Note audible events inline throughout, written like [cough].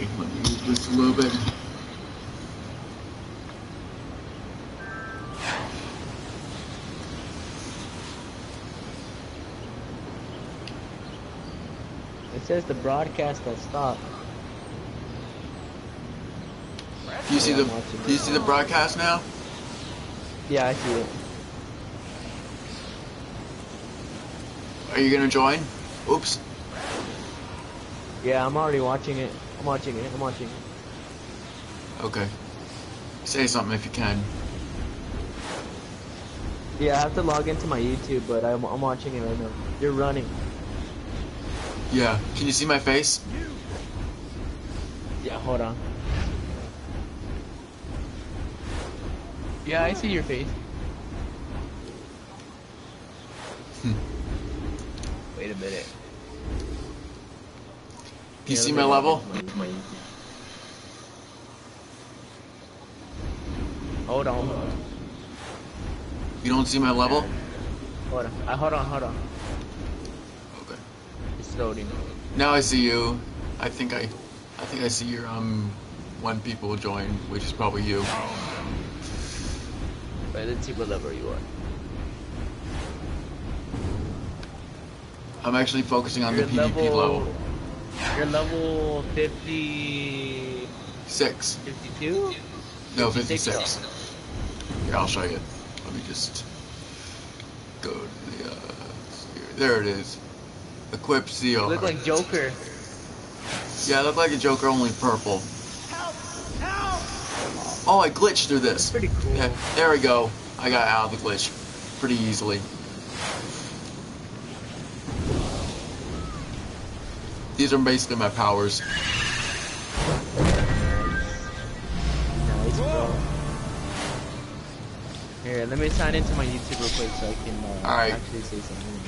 Okay, let me move this a little bit. It says the broadcast has stopped. Do you see the Do you see the broadcast now? Yeah, I see it. Are you gonna join? Oops. Yeah, I'm already watching it. I'm watching it. I'm watching it. Okay. Say something if you can. Yeah, I have to log into my YouTube, but I'm, I'm watching it right now. You're running. Yeah. Can you see my face? Yeah, hold on. Yeah, I see your face. Hmm. Wait a minute. Can you see my level? into my- my- Hold on. You don't see my level? Hold on. Uh, hold on. Hold on. Okay. It's loading. Now I see you. I think I, I think I see your um, one people join, which is probably you. Wait, let's see what level you are. I'm actually focusing on You're the PvP level. You're level 56. 52? No, 56. 56. Here, I'll show you. Let me just go to the, uh, there it is. Equip CR. You look like Joker. Yeah, I look like a Joker, only purple. Help! Help! Oh, I glitched through this. Pretty cool. Yeah, there we go. I got out of the glitch pretty easily. These are basically my powers. Here, let me sign into my YouTube real quick so I can uh, Alright. actually say something.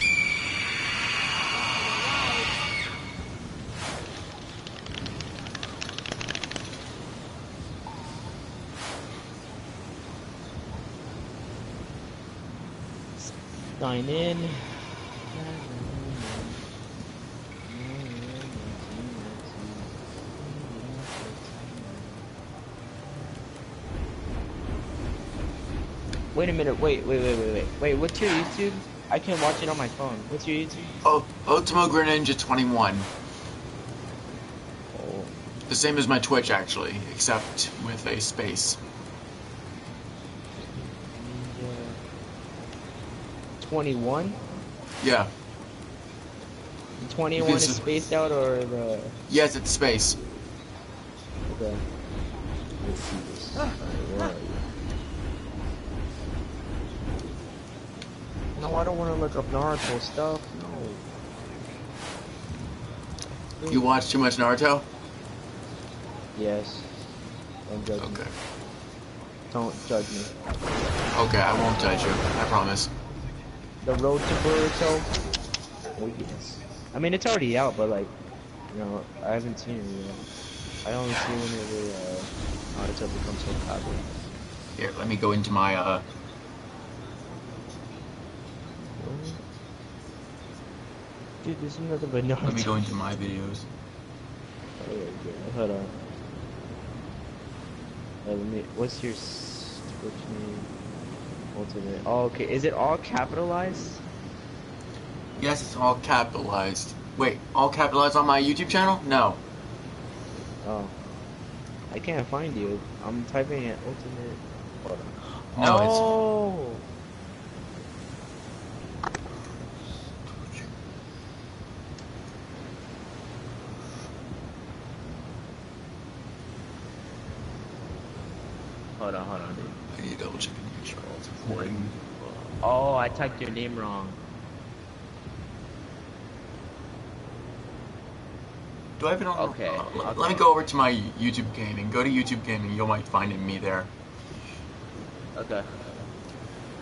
Sign in. Wait a minute, wait, wait, wait, wait, wait. Wait, what's your YouTube? I can't watch it on my phone. What's your YouTube? Oh, Ultimo Greninja 21. Oh, The same as my Twitch, actually, except with a space. Ninja 21? Yeah. The 21 Because- is spaced out or the... Yes, it's space. Okay. Let's see this. Ah. Alright, where are you? No, I don't want to look up Naruto stuff. No. You watch too much Naruto? Yes. Don't judge me. Okay. Don't judge me. Okay, I won't judge you. I promise. The Road to Boruto. Oh yes. I mean, it's already out, but like, you know, I haven't seen it yet. I only see whenever uh, Naruto becomes Hokage. Here, let me go into my, uh, Dude, there's nothing but Naruto. let me go into my videos. Oh, yeah, Hold on. Uh, let me. What's your Twitch name? Ultimate. Oh, okay. Is it all capitalized? Yes, it's all capitalized. Wait, all capitalized on my YouTube channel? No. Oh. I can't find you. I'm typing it ultimate. Hold on. No, it's oh. Hold on, hold on, dude. I need to double check and make sure it's recording. Oh, I typed your name wrong. Do I have it on? Okay, uh, let, okay. let me go over to my YouTube gaming. Go to YouTube gaming. You might find me there. Okay.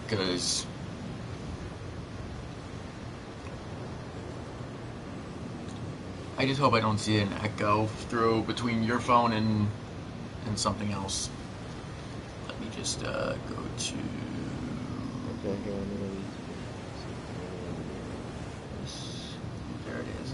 Because I just hope I don't see an echo through between your phone and and something else. Let me just uh, go to. Okay, here, let me There it is.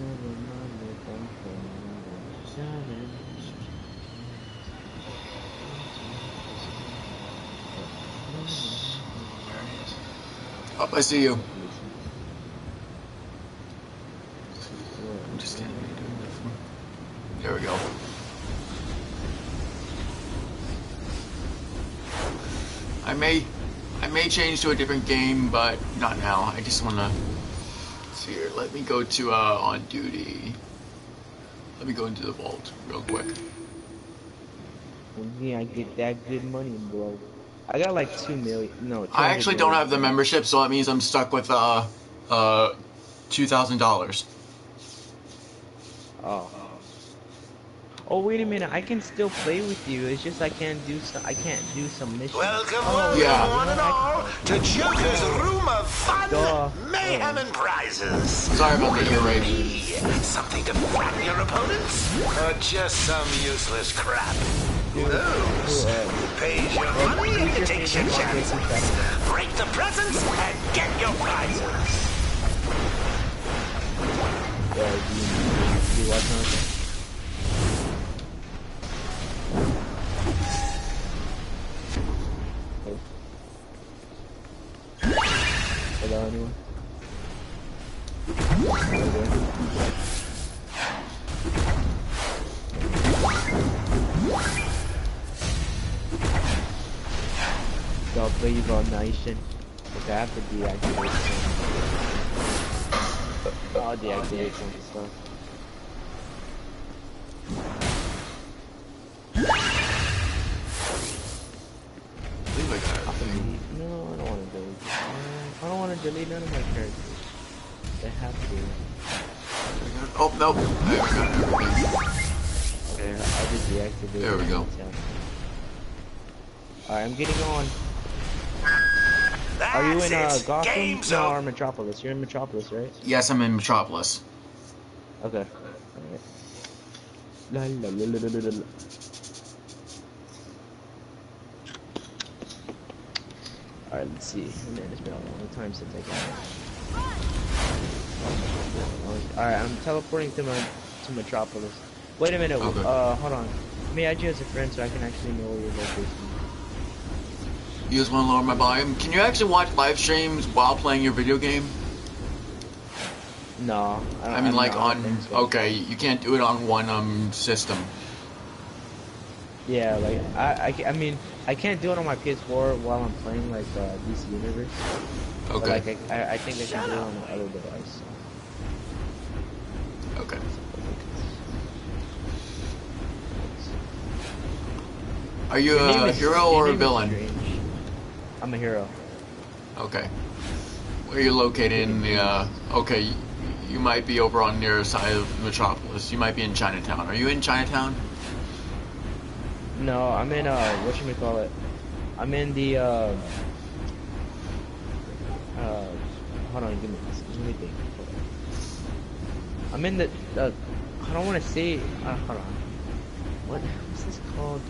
Up, I see you. There we go. I may, I may change to a different game, but not now. I just wanna see here. Let me go to uh, on duty. Let me go into the vault real quick. Yeah, I get that good money, bro. I got like two million. No, I actually don't million. have the membership, so that means I'm stuck with uh, uh, two thousand dollars. Oh. Oh wait a minute! I can still play with you. It's just I can't do some. I can't do some missions. Welcome, Oh, welcome, Yeah. one and all, to Joker's Room of Fun, Duh. Mayhem, and Prizes. Sorry about the ear raid. Me, something to flatten your opponents? Or just some useless crap? Who knows? Pays your money and takes your chances. Break the presents and get your prizes. Yeah, do you, do you Evo Nation. Okay, I have to deactivate some. I'll deactivate some stuff. I believe I got it. Delete- No, I don't want to delete. I don't want to delete none of my characters. They have to. Oh nope. I haven't got. Okay, I just deactivated. There we go. Alright, I'm getting on. That's Are you in uh, it. Gotham? Game's No, or Metropolis. You're in Metropolis, right? Yes, I'm in Metropolis. Okay. Alright. La la la la la la la. Alright, let's see. Man, it's been a long time since I got it. Alright, I'm teleporting to my to Metropolis. Wait a minute. Okay. Uh, hold on. Let me add you as a friend so I can actually know where your location. is. You just want to lower my volume? Can you actually watch live streams while playing your video game? No. I, I mean, I'm like not- I don't on. so. Okay, you can't do it on one um system. Yeah, like I, I, I mean, I can't do it on my PS4 while I'm playing like uh, DC Universe. But, Okay. like I, I- think I can do it on the other device. Okay. Are you a hero or a villain? strange. I'm a hero. Okay. Where are you located in the? Uh, okay, you, might be over on the other side of Metropolis. You might be in Chinatown. Are you in Chinatown? No, I'm in uh, what you call it? I'm in the uh, uh, hold on, give me, give me think. I'm in the, uh, I don't want to say, uh, hold on. What, what's this called?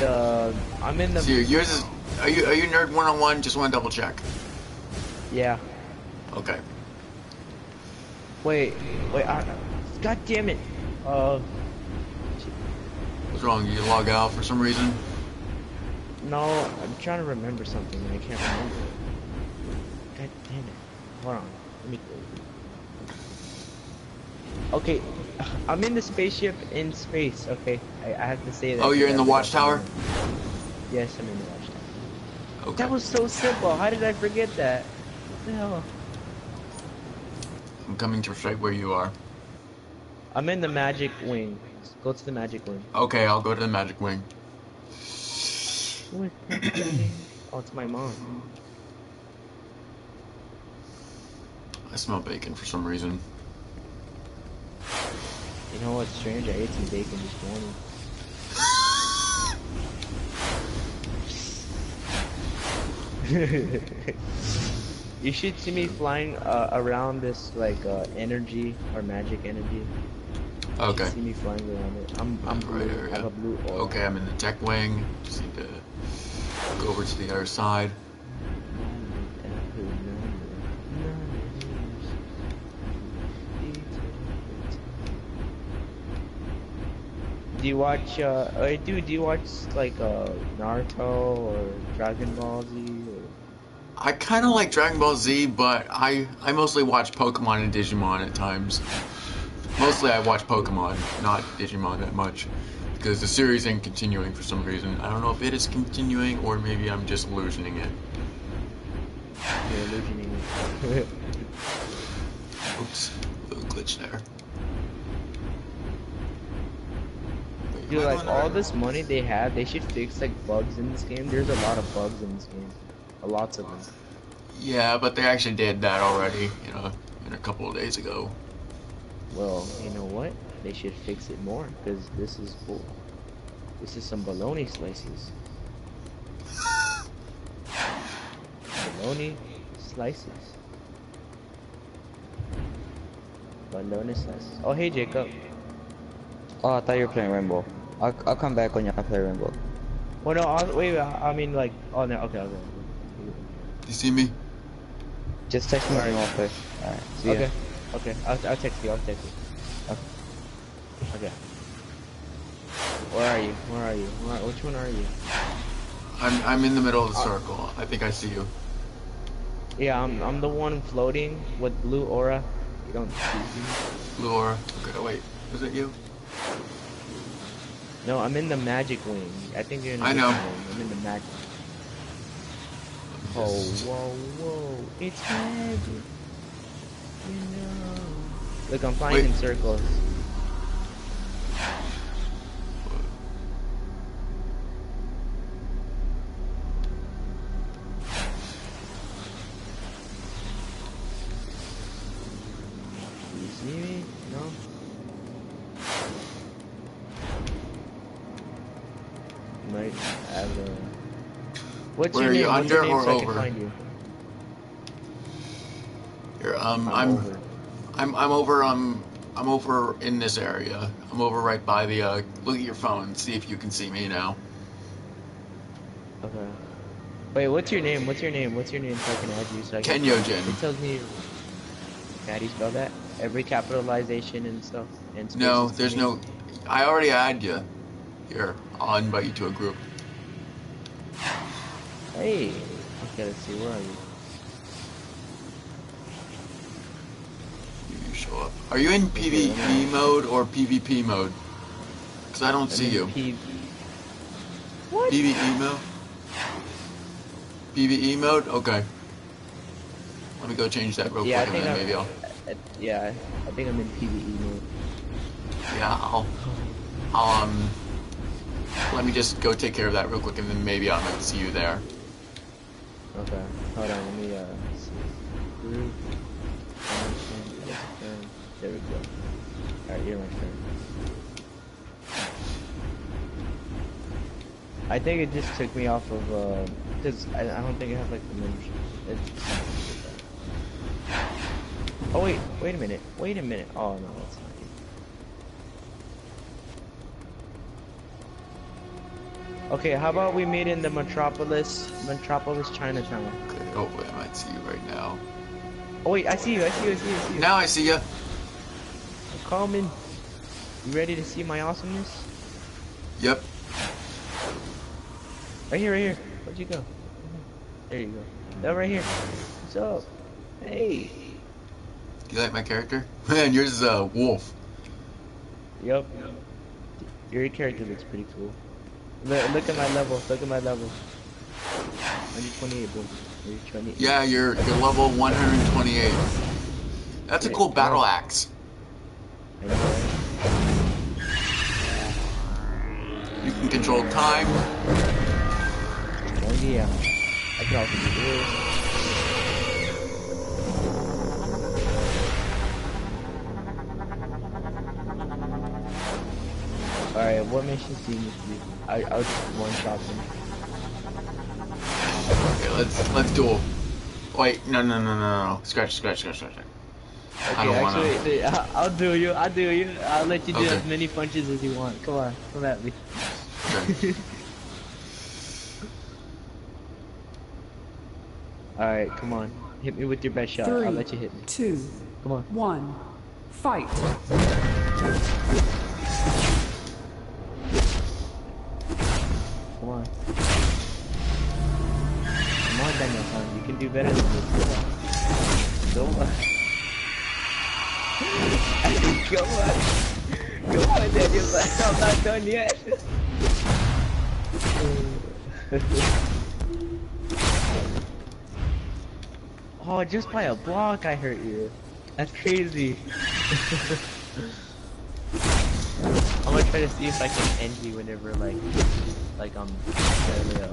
The, I'm in the, So yours is. Are you are you nerd one on one? Just want to double check. yeah. Okay. Wait, wait, I, god damn it. Uh, What's wrong? You log out for some reason? no, I'm trying to remember something and I can't remember it. God damn it. Hold on, let me Okay, I'm in the spaceship in space, okay? I, I have to say that. Oh, you're in the watchtower? Yes, I'm in the watchtower. Okay. That was so simple. How did I forget that? What the hell? I'm coming to right where you are. I'm in the magic wing. Go to the magic wing. Okay, I'll go to the magic wing. Who is [coughs] oh, it's my mom. I smell bacon for some reason. You know what's strange? I ate some bacon this morning. [laughs] you should see me flying uh, around this like uh, energy or magic energy. You Okay. see me flying around it. I'm I'm blue. Right I have a blue aura. Okay, I'm in the tech wing. Just need to go over to the other side. Do you watch, uh, uh, dude, do you watch, like, uh, Naruto or Dragon Ball Z I kind of like Dragon Ball Z, but I I mostly watch Pokemon and Digimon at times. Mostly I watch Pokemon, not Digimon that much, because the series ain't continuing for some reason. I don't know if it is continuing or maybe I'm just losing it. You're illusioning it. [laughs] Oops, little glitch there. Dude, like all this money they have, they should fix like bugs in this game. There's a lot of bugs in this game, lots of them. Yeah, but they actually did that already, you know, in a couple of days ago. Well, you know what? They should fix it more because this is bull. This is some bologna slices. bologna slices. Bologna slices. Oh, hey Jacob. Oh, I thought you were playing Rainbow. I'll, I'll come back when y'all play Rainbow. Well, no, I, wait, wait, I I mean like, oh no, okay, okay. You see me? Just text me when you want to play. Alright, see ya. Okay, okay, I'll, I'll text you, I'll text you. Okay. Okay. Where are you? Where are you? Where, which one are you? I'm I'm in the middle of the Uh, circle. I think I see you. Yeah, I'm, I'm the one floating with blue aura. You don't see me. Lure. Okay, wait. Was it you? No, I'm in the magic wing. I think you're in the I know. wing. I'm in the magic. Oh, whoa, whoa. It's magic. You know. Look, I'm flying Wait. in circles. What's Where your are you? What's your under name or so I can over? find you? Here, um, I'm I'm over. I'm I'm over um I'm over in this area. I'm over right by the uh look at your phone, see if you can see me now. Okay. Wait, what's your name? What's your name? What's your name so I can add you so I can... Kenyojin. It tells me... How do you spell that? Every capitalization and stuff? And No, there's no I already add you. Here, I'll invite you to a group. Hey! Okay, let's see, where are you? You show up. Are you in PvE mode or PvP mode? Cause I don't see I'm in you. P- what? PvE mode? PvE mode? Okay. Let me go change that real yeah, quick and then I'm, maybe I'll uh, yeah, I think I'm in PvE mode. Yeah, I'll, I'll, um, let me just go take care of that real quick, and then maybe I'll see you there. Okay, hold on, let me, uh. Group. edit. There we go. Alright, you're my. I think it just took me off of, uh, cause I, I don't think I have, like, the membership. It's, oh, wait, wait a minute, wait a minute. Oh, no, that's not you. Okay, how about we meet in the Metropolis, Metropolis Chinatown? Oh, okay, hopefully I might see you right now. Oh wait, I see you, I see you, I see you, I see you. Now I see you. I'm coming. You ready to see my awesomeness? Yep. Right here, right here. Where'd you go? There you go. No, right here. What's up? Hey. Do you like my character? [laughs] Man, yours is a wolf. Yep. Your character looks pretty cool. Look, look at my level. Look at my level. 128, boy. 128. Yeah, you're you're level 128. That's a cool battle axe. I know, right? You can control time. Oh yeah. I can also do this. What missions do you need to do? I, I'll just one shot them. Okay, let's let's duel. Wait, no, no, no, no, no. Scratch, scratch, scratch, scratch. I Okay, don't wanna. actually, I- I'll do you. I'll do you. I'll let you do Okay. as many punches as you want. Come on, come at me. Okay. [laughs] Alright, come on. Hit me with your best shot. Three, I'll let you hit me. two, Come on. one, fight. Better than this. Go on. Go on. Go on, Daniel. I'm not done yet. oh, just by a block I hurt you. That's crazy. [laughs] I'm gonna try to see if I can end you whenever like, like um, uh,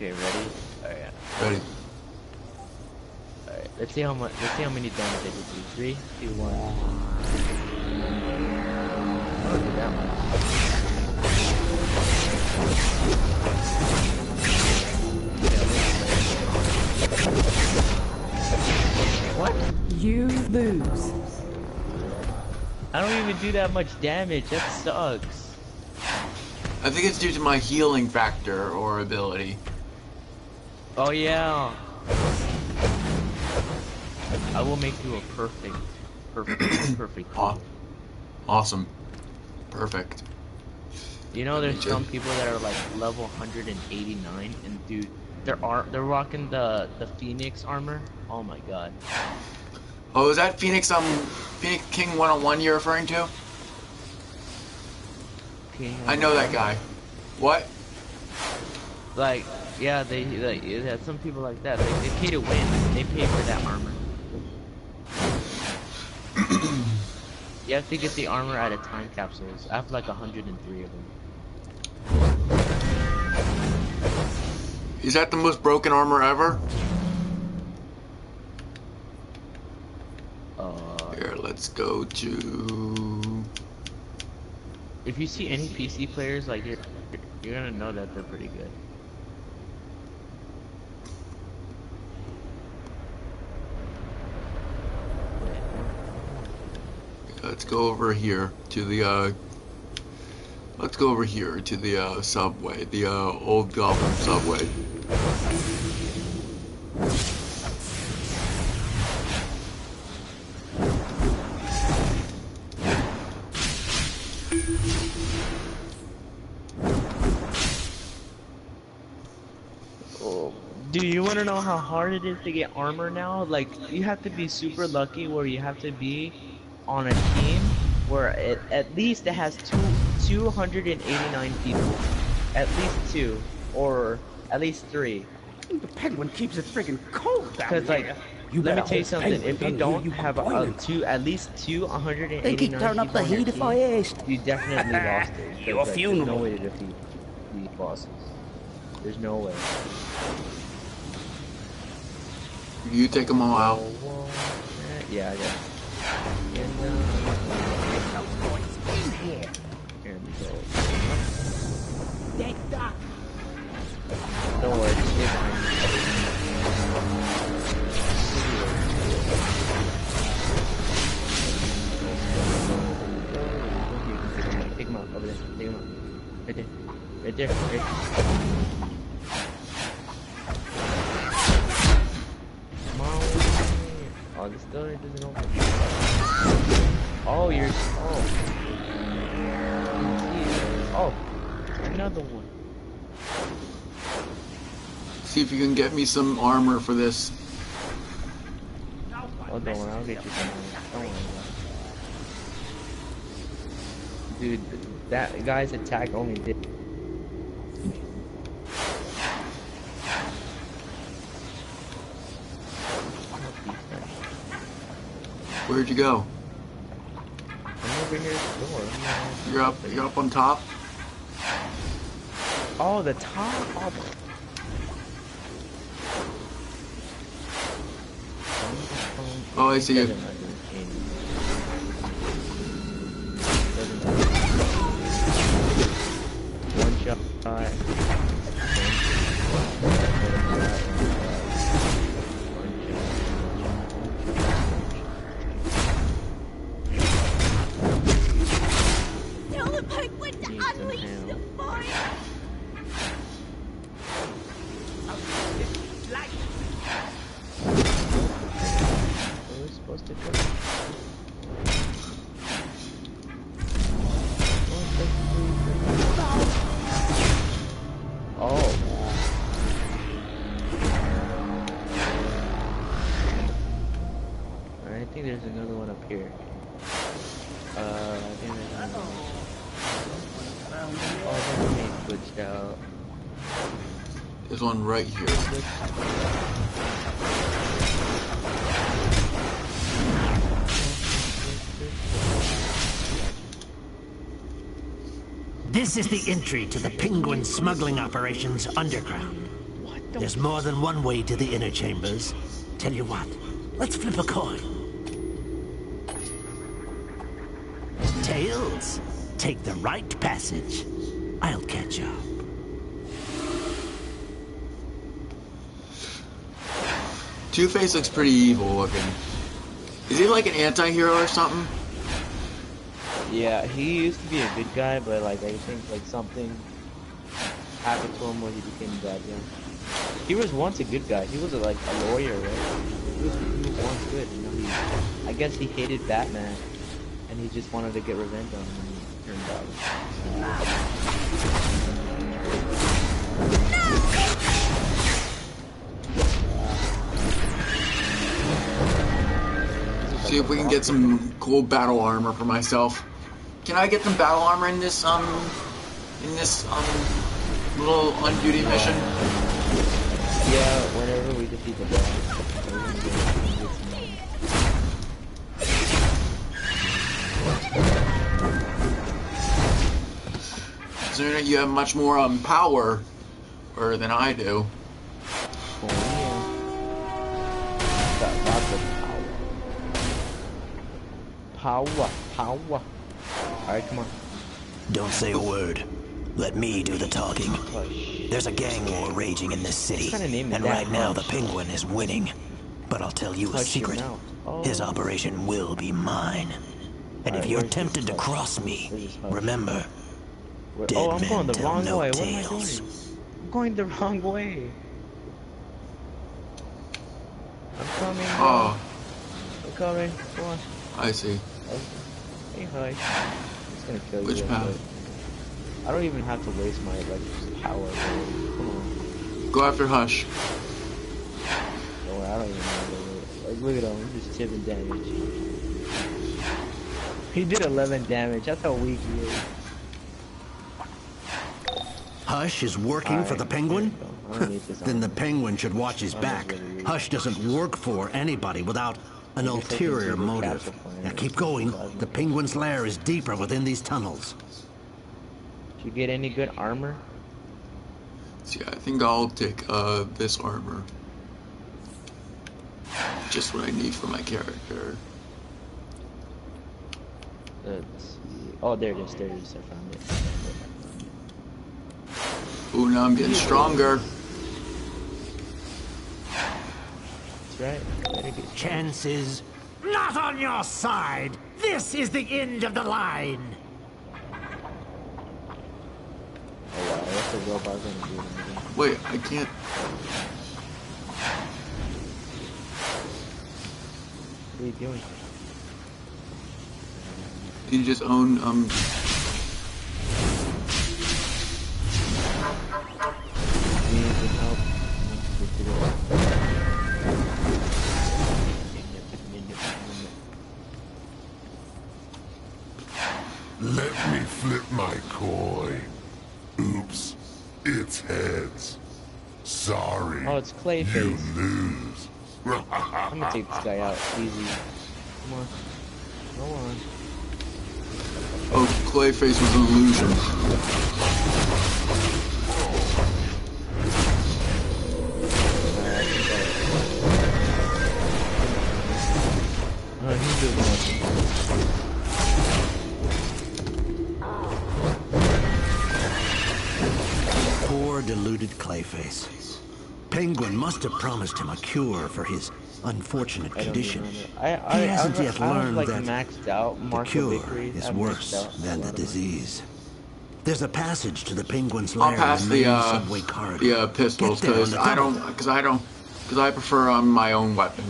Okay, ready? Alright. Ready. Alright, let's see how much. Let's see how many damage I did. do. Three, two, one. I don't that much. What? You lose. I don't even do that much damage. That sucks. I think it's due to my healing factor or ability. Oh yeah. I will make you a perfect, perfect, [clears throat] perfect. Aw- Awesome. Perfect. You know, there's some [laughs] people that are like level 189, and dude, they're ar- they're rocking the the Phoenix armor. Oh my god. Oh, is that Phoenix um Phoenix King 101 you're referring to? King I know that guy. What? Like, yeah, they like yeah, some people like that. They, they pay to win. They pay for that armor. [coughs] you have to get the armor out of time capsules. I have like 103 of them. Is that the most broken armor ever? Uh, Here, let's go to. if you see any PC players, like you're you're gonna know that they're pretty good. Let's go over here to the. uh... Let's go over here to the uh, subway, the uh, old Gotham subway. Do you want to know how hard it is to get armor now? Like, you have to be super lucky where you have to be on a team where it, at least it has two, 289 people. At least two. Or at least three. The penguin keeps it friggin' cold down Because, like, here. let me tell you something. If you don't hear you have a, complaining. two, at least two 189 They keep turning up the people your heat if I asked. You definitely [laughs] lost it. Your like, There's funeral. no way to defeat these bosses. There's no way. You take them all out. Yeah, I uh. Oh, this door doesn't open. Oh, you're. Oh. Oh. Another one. See if you can get me some armor for this. Oh, don't worry, I'll get you some worry. Dude, that guy's attack only did. Where'd you go? I'm over here at the door. You're up. You're up on top. Oh, the top. Oh, the- Oh, I see you. One shot. Tell Uh, I think there's one. Oh, the grenade glitched out. There's one right here. This is the entry to the Penguin smuggling operations underground. There's more than one way to the inner chambers. Tell you what, let's flip a coin. Tails, take the right passage. I'll catch up. Two Face looks pretty evil looking. Is he like an anti-hero or something? Yeah, he used to be a good guy, but like I think like something happened to him where he became bad. Yeah. He was once a good guy. He was a, like a lawyer, right? He was, he was once good. You know, he, I guess he hated Batman, and he just wanted to get revenge on him, turned bad. See if we can get some cool battle armor for myself. Can I get some battle armor in this um in this um little on duty mission? Yeah, whenever we defeat the boss. So you have much more um power or than I do. Oh, yeah. Got lots of power. Power, power. Alright, come on. Don't say a word. Let me do the talking. There's a gang war raging in this city, What kind of name is and that? right now the Penguin is winning. But I'll tell you a secret. Oh. His operation will be mine. And if you're tempted to cross me, Where's this hush? remember, Where- dead oh, I'm going the wrong no way. What am I tales. doing? I'm going the wrong way. I'm coming. Oh, I'm coming. Come on. I see. Hey, hi. It's gonna kill Which you. path? but I don't even have to waste my electric power. Come on. Go after Hush. Don't worry, I don't even know. Like, look at him. He's just tipping damage. He did 11 damage. That's how weak he is. Hush is working for the Penguin? you go. I don't need this Then the. Penguin should watch his back. Hush doesn't work for anybody without an I guess I can ulterior motive. Now keep going. The Penguin's lair is deeper within these tunnels. Did you get any good armor? See, I think I'll take uh this armor. Just what I need for my character. Let's see. Oh, there it is. There it is. I found it. Ooh, now I'm getting stronger. That's right. Very good. Chances Not on your side! This is the end of the line! Oh wow, what's the robot gonna do? now? Wait, I can't. What are you doing? Can you just own um? Let me flip my coin. Oops, it's heads. Sorry, Oh, it's Clayface. you Clayface. lose. I'm gonna take this guy out. Easy. Come on. Go on. Oh, Clayface was an illusion. Doing nothing. Poor deluded Clayface. Penguin must have promised him a cure for his unfortunate condition. I, I, He hasn't I, yet I, I learned like that maxed out The cure Victories. is I've worse maxed out a than the disease. There's a passage to the Penguin's I'll lair pass in the the main uh subway corridor. the uh, pistols Get there on because I don't because I don't because I prefer um my own weapon.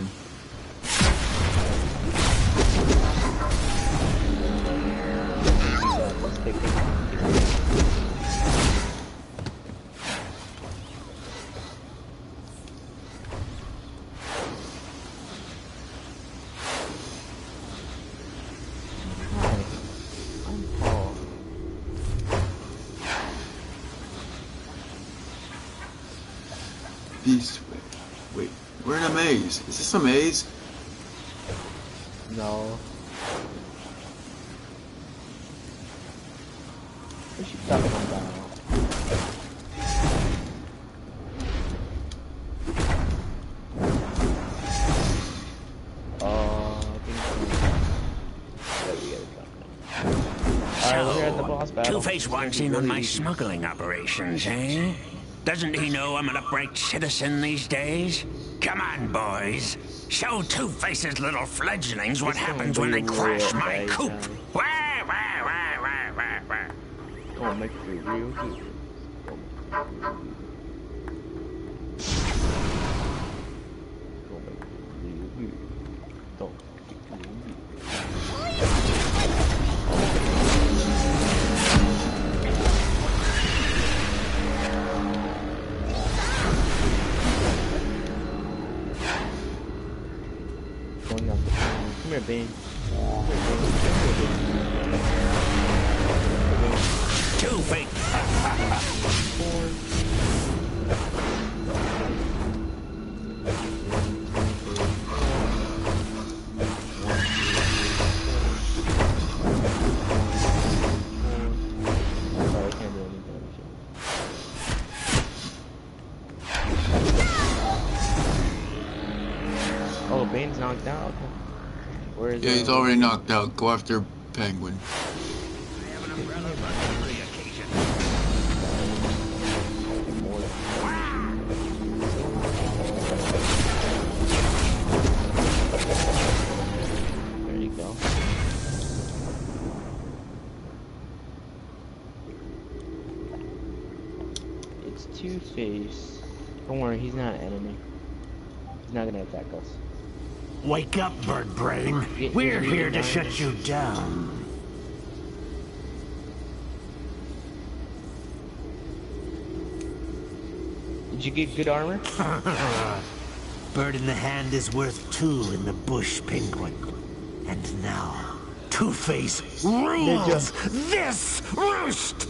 A maze? No. What you talking about? Oh, so. Yeah, we gotta come now. Alright, we're here at the boss battle. Two-Face wants in on my smuggling operations, eh? Doesn't he know I'm an upright citizen these days? Come on, boys. Show Two-Face's little fledglings what happens when they crash my coop. Wah, wah, wah, wah, wah, wah. Gonna make it real good. Gonna make it real good. Don't Yeah, he's already knocked out. Go after Penguin. There you go. It's Two Face. Don't worry, he's not an enemy. He's not gonna attack us. Wake up, bird brain. We're here to shut you down. Did you get good armor? [laughs] Bird in the hand is worth two in the bush, penguin. And now, Two-Face rules this roost!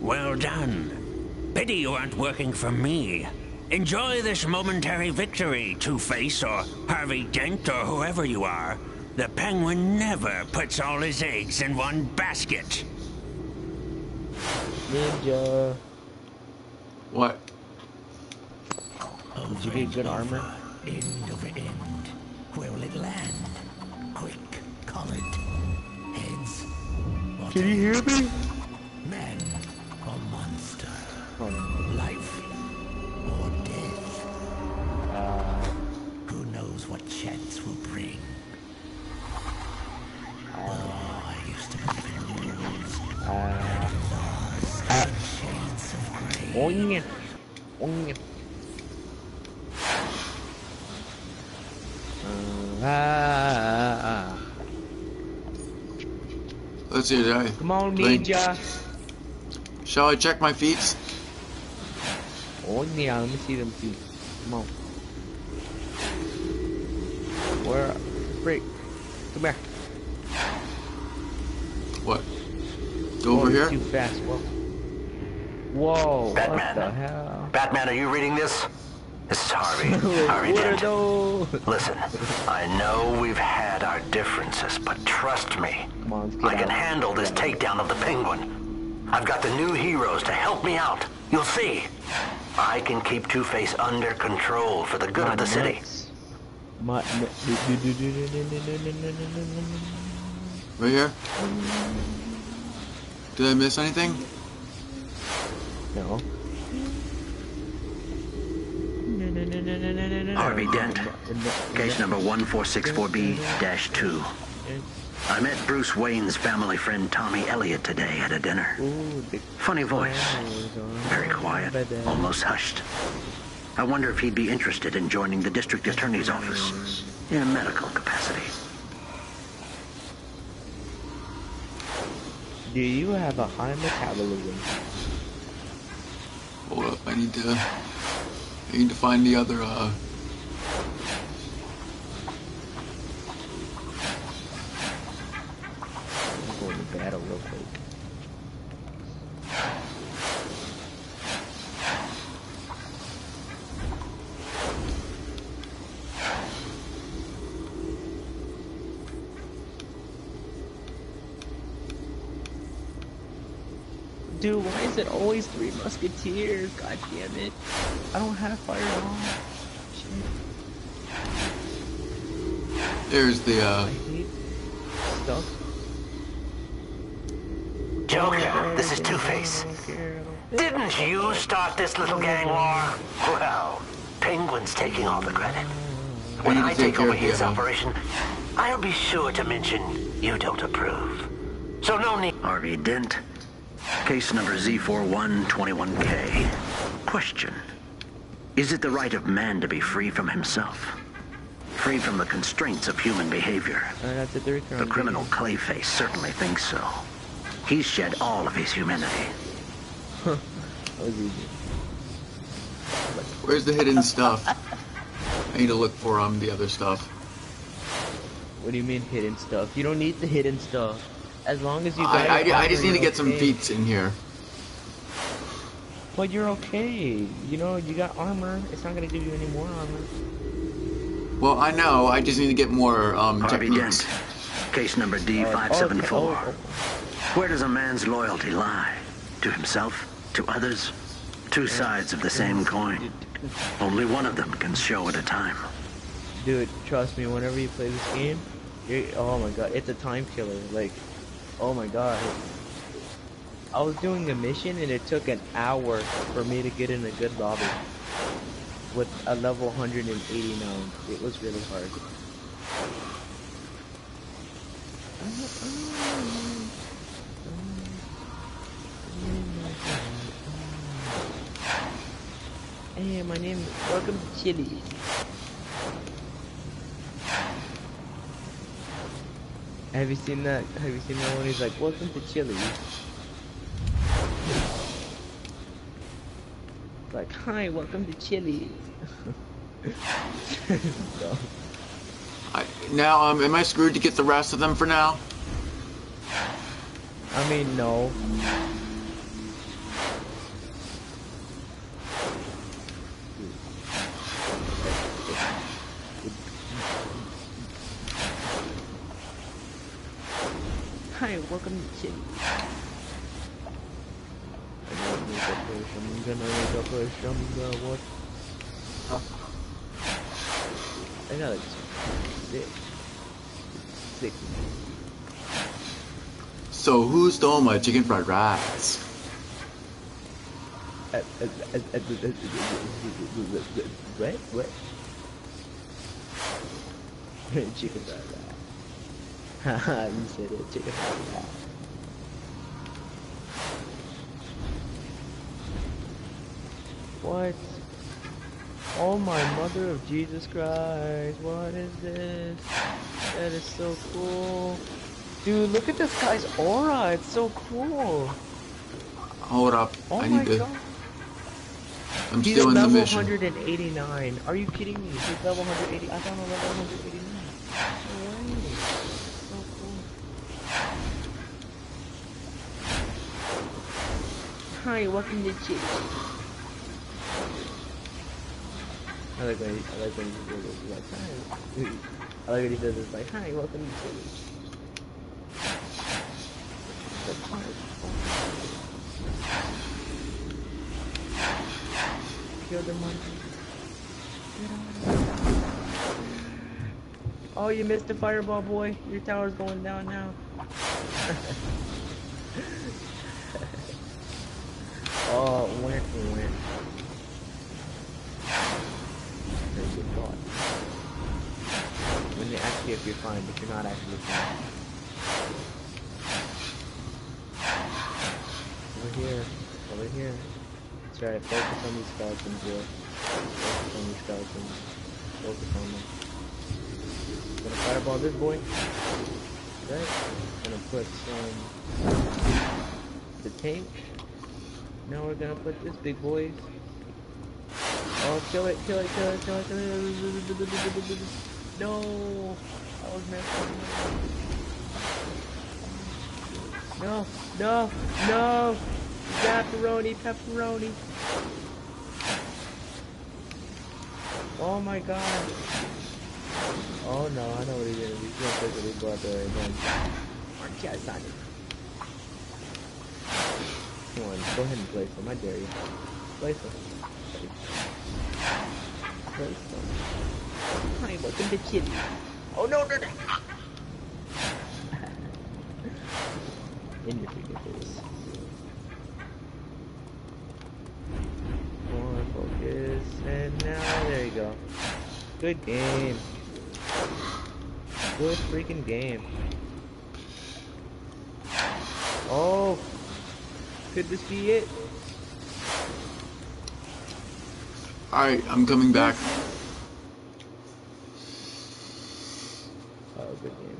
Well done. Pity you aren't working for me. Enjoy this momentary victory, Two-Face or Harvey Dent or whoever you are. The penguin never puts all his eggs in one basket. Ninja. What? Oh, did you get good armor? End over end. Where will it land? Quick, call it. Heads. Can you hear me? Man or monster. Oh. Who knows what chance will bring? Oh, I used to live in wolves. Shades of gray. oing it. Oing it. Ah, ah, ah. Let's see. I, Come on, Blink. ninja. Shall I check my feet? Oh yeah, let me see them feet. Come on. Where? Break. Come here. What? Go oh, over Oh, here? Too fast. Whoa. Whoa. What Batman. the hell? Batman, are you reading this? This is Harvey. [laughs] Harvey what are Dent. those? Listen, I know we've had our differences, but trust me, on, I can out. handle this takedown of the penguin. I've got the new heroes to help me out. You'll see. I can keep Two-Face under control for the good of the city. My, Right here? Did I miss anything? no. Harvey Dent, case number 1464B-2. I met Bruce Wayne's family friend Tommy Elliott today at a dinner. Funny voice, very quiet, almost hushed. I wonder if he'd be interested in joining the district attorney's office in a medical capacity. Do you have a high metabolism? Hold up. I need to. I need to find the other. Uh. I'm going to battle real quick. Dude, why is it always three musketeers? God damn it. I don't have fireball. Shit. There's the, uh... I stuff. Joker, this is Two-Face. Didn't you start this little gang war? Well, Penguin's taking all the credit. When I take take over of his operation, I'll be sure to mention you don't approve. So no need... Harvey Dent. Case number Z4121K. Question. Is it the right of man to be free from himself? Free from the constraints of human behavior? And that's a third round. The criminal Clayface certainly thinks so. He's shed all of his humanity. [laughs] That was easy. Where's the hidden stuff? I need to look for, um, the other stuff. What do you mean hidden stuff? You don't need the hidden stuff. As long as you got I, your I, I just need to you're get some okay. feats in here. But you're okay. You know, you got armor. It's not gonna give you any more armor. Well, I know, I just need to get more, um, Harvey techniques. Dent. Case number Oh, D574. oh, oh, Where does a man's loyalty lie? To himself? To others? Two sides of the same coin. Only one of them can show at a time. Dude, trust me, whenever you play this game, you're, oh my god, it's a time killer. Like, oh my god. I was doing a mission and it took an hour for me to get in a good lobby. With a level 189. It was really hard. Hey, my name is Welcome to Chili's. Have you seen that? Have you seen that one? He's like, "Welcome to Chili's." Like, hi, welcome to Chili's. [laughs] So, I, now, um, am I screwed to get the rest of them for now? I mean, no. Hi, welcome to Chili's. I'm gonna make a push, I'm gonna make a push, I'm gonna what? I got like six. Six. So, who stole my chicken fried rice? What? What? chicken fried rice. Haha, you said it, rice. What? Oh my mother of Jesus Christ, what is this? That is so cool. Dude, look at this guy's aura, it's so cool. Hold up, Oh I my need to. god. I'm He's still in the level mission. 189. Are you kidding me? He's level 180. I found him level 189. Hi, welcome to Chili. I like when he, I like when he does this. He's like, hi. [laughs] I like when he does this. Like, hi, welcome to hi. Kill the monkey. Oh, you missed the fireball, boy. Your tower's going down now. [laughs] oh, went, went. Very good thought. When they ask you if you're fine, but you're not actually fine. Over here. Over here. That's right, focus on these skeletons, boy. Focus on these skeletons. Focus on them. Gonna fireball this boy. Right? Gonna put some the tank. Now we're gonna put this big boy. Oh kill it, kill it, kill it, kill it, kill it. No! I was messing No, no, no! Pepperoni, pepperoni. Oh my god. Oh no, I know what he's gonna do. He's gonna take and go out there and then out on it. Which one? Go ahead and place them. I dare you. Place them. Place them. Hi, welcome to Chili. Oh no, no, no. [laughs] In your face. More focus, and now there you go. Good game. Good freaking game. Oh, could this be it? Alright, I'm coming back. Oh, good game.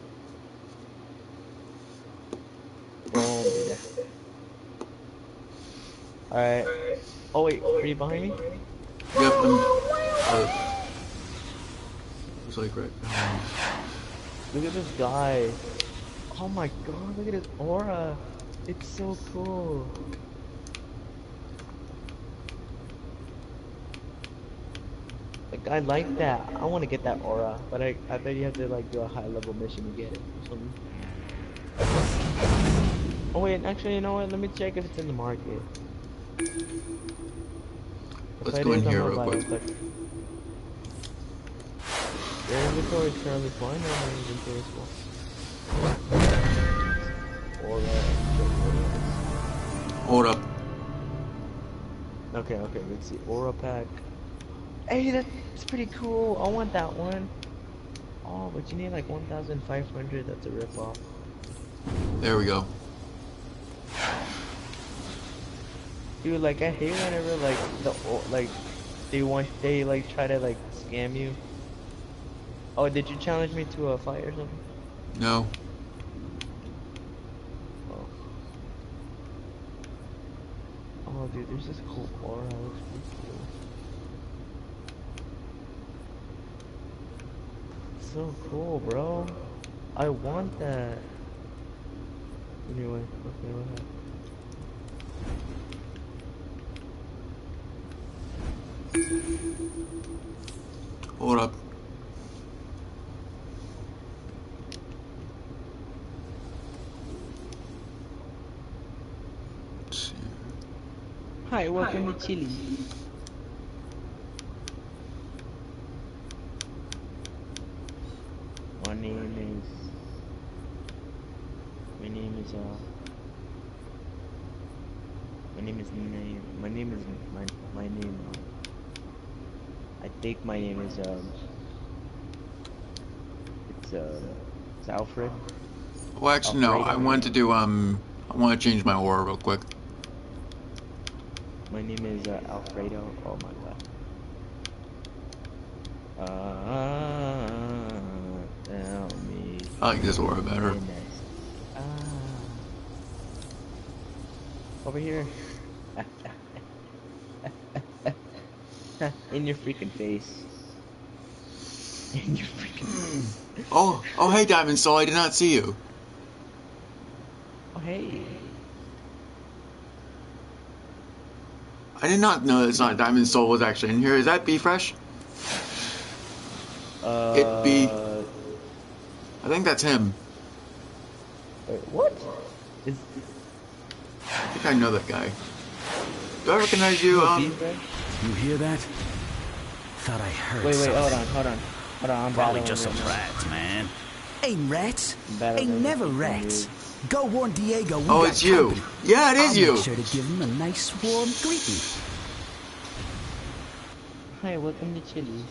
Baby. Alright. Oh wait, are you behind me? Yep, I'm. Uh, looks like right behind. Look at this guy. Oh my god, look at his aura. It's so cool. Like, I like that. I want to get that aura, but I, I bet you have to like do a high level mission to get it. Oh wait, actually, you know what? Let me check if it's in the market. Let's go in here real quick. It, but- Your inventory is currently full. I know my inventory is full. Aura. Hold up. Okay, okay, let's see. Aura pack. Hey, that's pretty cool. I want that one. Oh, but you need like 1,500. That's a ripoff. There we go. Dude, like I hate whenever like the like they want they like try to like scam you. Oh, did you challenge me to a fight or something? No. Oh. Oh, dude, there's this cool aura. It looks pretty cool. So cool, bro. I want that. Anyway, okay, what happened? Hold up. Let's see. Hi, welcome. My name is. My name is uh. My name is name. My name is my my name. Uh, I think my name is um. It's uh. It's Alfred. Well, actually, no. I Alfredo. want to do um. I want to change my aura real quick. My name is uh, Alfredo. Oh my god. Uh, tell me. I like this aura better. Ah. Over here. [laughs] In your freaking face. [laughs] In your freaking face. Oh, oh, hey, Diamond Soul. I did not see you. Oh, hey. I did not know it's not Diamond Soul was actually in here. Is that B Fresh? Uh, It be- I think that's him. Wait, what? Is, I think I know that guy. Do I recognize you? Um, You hear that? Thought I heard Wait, wait, something. hold on, hold on. Hold on, I'm Probably just some rats, man. Ain't rats. Battling Ain't never some rats. Dude. Go warn Diego. We oh, got it's you. company. Yeah, it is I'll you. Make sure to give him a nice warm greeting. Hi, welcome to Chili's.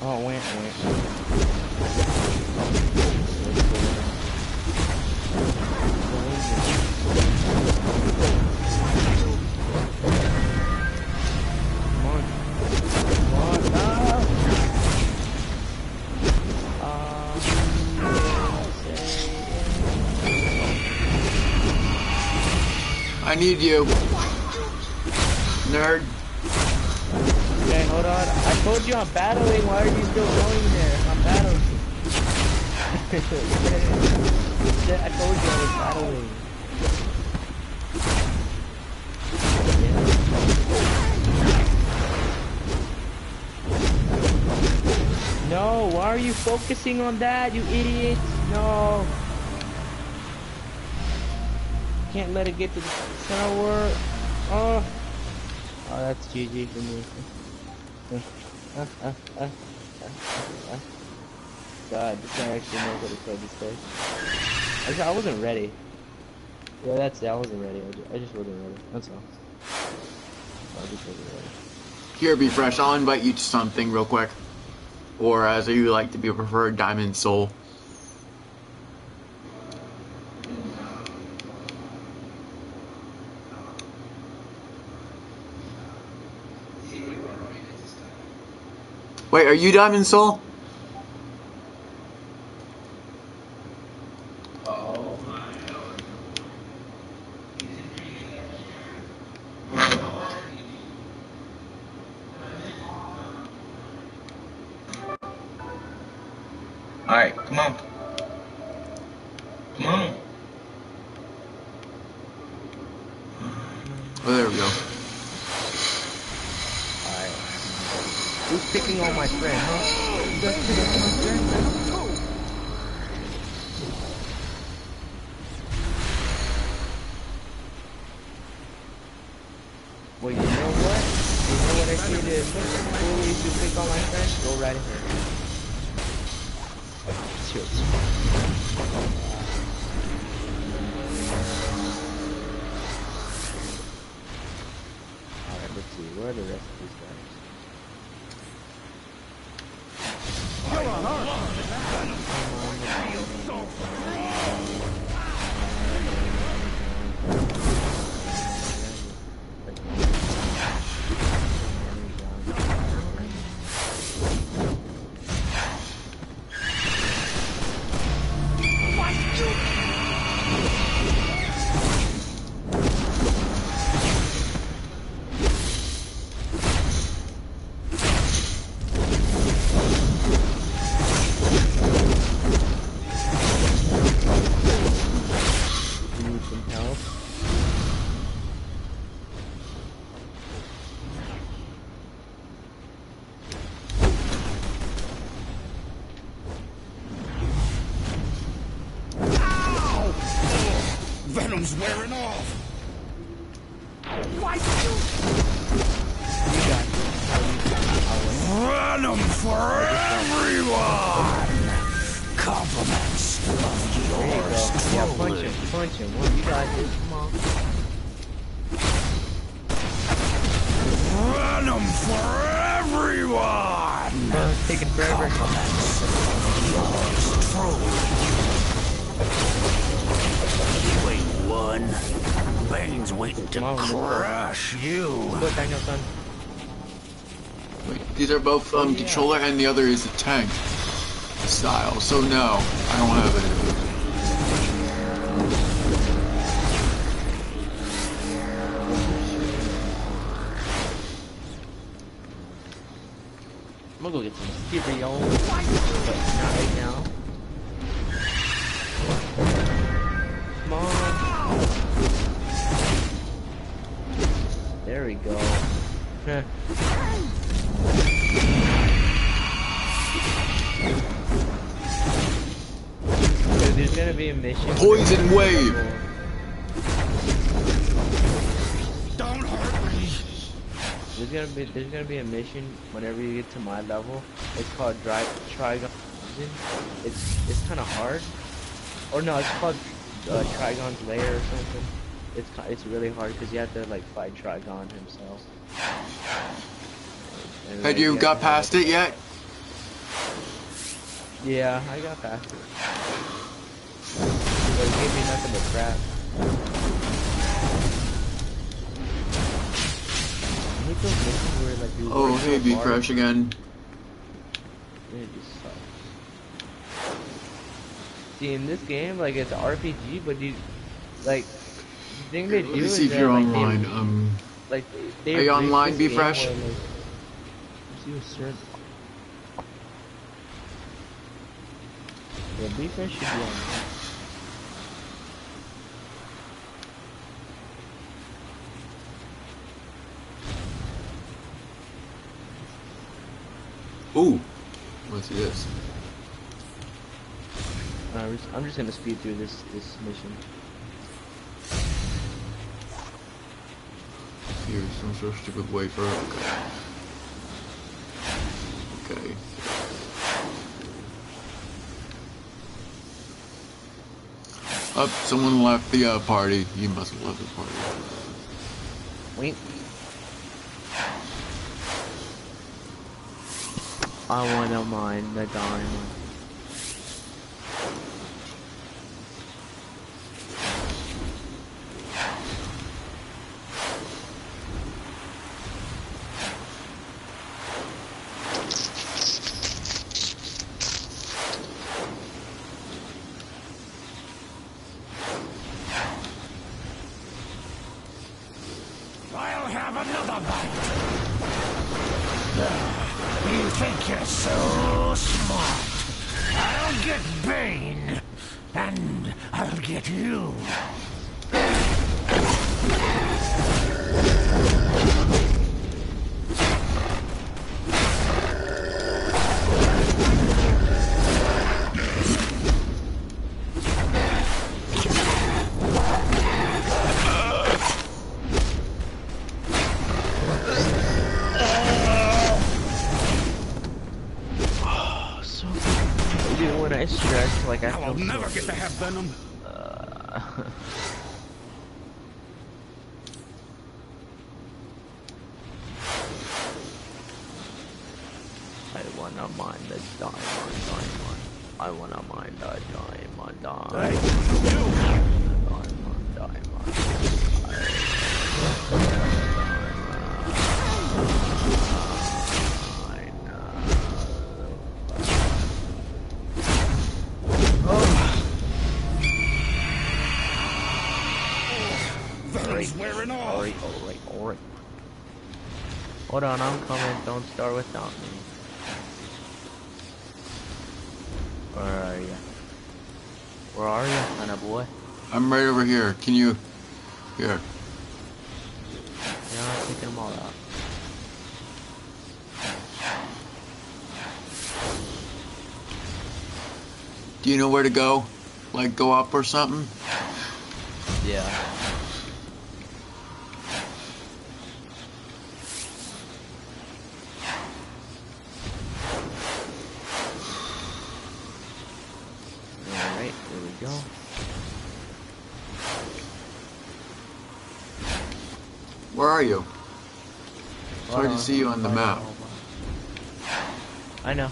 Oh, wait, wait. Need you. Nerd. Okay, hold on. I told you I'm battling. Why are you still going there? I'm battling. [laughs] I told you I was battling. No, why are you focusing on that, you idiot? No. Can't let it get to the center word. Oh, oh, that's GG for me. Uh, uh, uh, uh, uh. God, this guy actually knows how to play this place. Actually, I wasn't ready. Yeah, that's it. I wasn't ready. I just, I just wasn't ready. That's all. I just wasn't ready. Here, be fresh. I'll invite you to something real quick, or as you like to be a preferred, Diamond Soul. Wait, are you Diamond Soul? For everyone. Compliments of yours. Yeah, punch him, punch him. Well, you got this. Come on. Venom for everyone. Uh, taking forever. Compliments. You ain't one. Bane's waiting to on, crush you. Go, Daniel, son. Wait, these are both um, controller and the other is a tank style. So no, I don't have it. Be there's gonna be a mission whenever you get to my level. It's called Dry Trigon. It's it's kind of hard. Or no, it's called uh, Trigon's Lair or something. It's it's really hard because you have to like fight Trigon himself. And, Had you got past it yet? Yeah, I got past it. But it gave me nothing but crap. Hate those missions where like you Oh, hey, be hard fresh again. It just sucks. See, in this game, like it's RPG, but you, like, the thing they do Let me is see if that, you're online. Um, like they are you online, Be Fresh? where, like, see a certain. Yeah, Be Fresh should be online. Ooh, what's this? Uh, I'm just- gonna speed through this this mission. here? Some sort of stupid wafer. Okay. Okay. Up, someone left the uh, party. You must have left the party. Wait. I wanna mine the diamond. I Now I'll never get to have Venom. Hold on, I'm coming. Don't start without me. Where are you? Where are you, kinda boy? I'm right over here. Can you? Here. You're not taking them all out. Do you know where to go? Like go up or something? Yeah. Alright, here we go. Where are you? It's hard to Hold see you on the map. I know.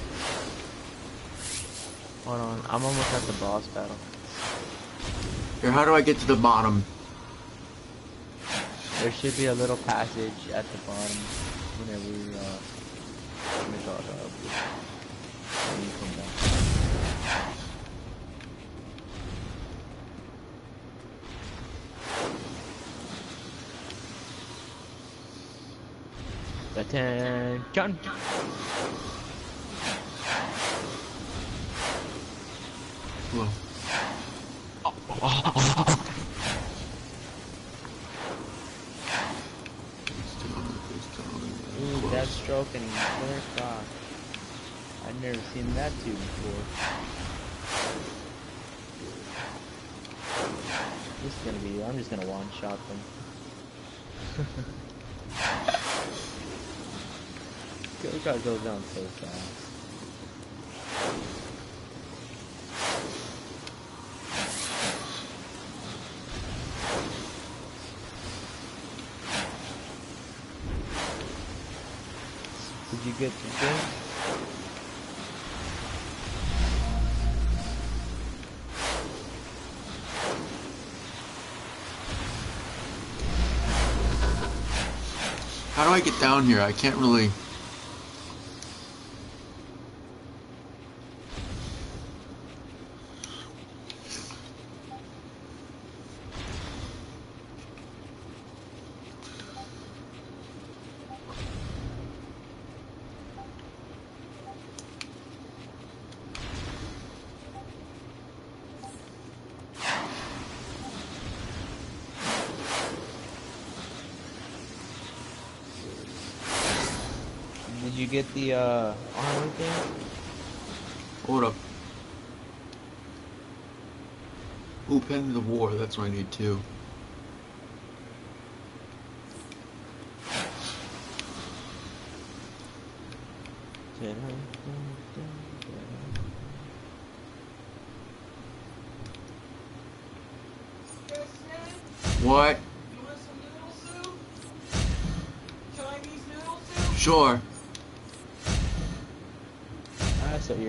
Hold on, I'm almost at the boss battle. Here, how do I get to the bottom? There should be a little passage at the bottom whenever you, uh, when you got up. When you come back. Attention! Whoa. Oh, oh, Ooh, Deathstroke and Killer Croc. I've never seen that two before. This is gonna be, I'm just gonna one-shot them. [laughs] Killer Croc goes down so fast. Did you get the thing? How do I get down here? I can't really. get the uh, armor thing? Hold up. Who Open the war, that's what I need too. What? Sure.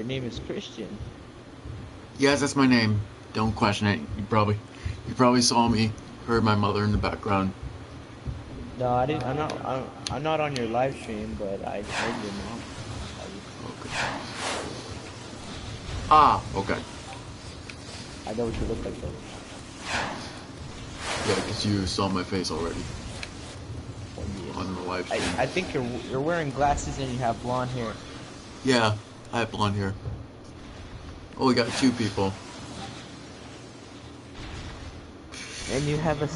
Your name is Christian. Yes, that's my name. Don't question it. You probably, you probably saw me, heard my mother in the background. No, I didn't. I'm not. I'm, I'm not on your live stream, but I heard your mom. Okay. Ah, okay. I know what you look like though. Yeah, because you saw my face already Oh, yeah. on the live I, stream. I think you're you're wearing glasses and you have blonde hair. Yeah, I have blonde hair. Oh, we got two people. And you have a,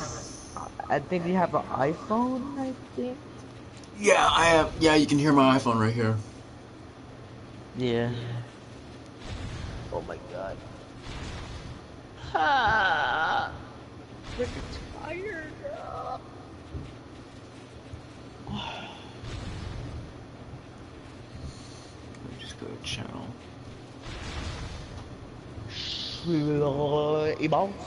I think you have an iPhone. I think. Yeah, I have. Yeah, you can hear my iPhone right here. Yeah. Oh my god. Ah, He bounced.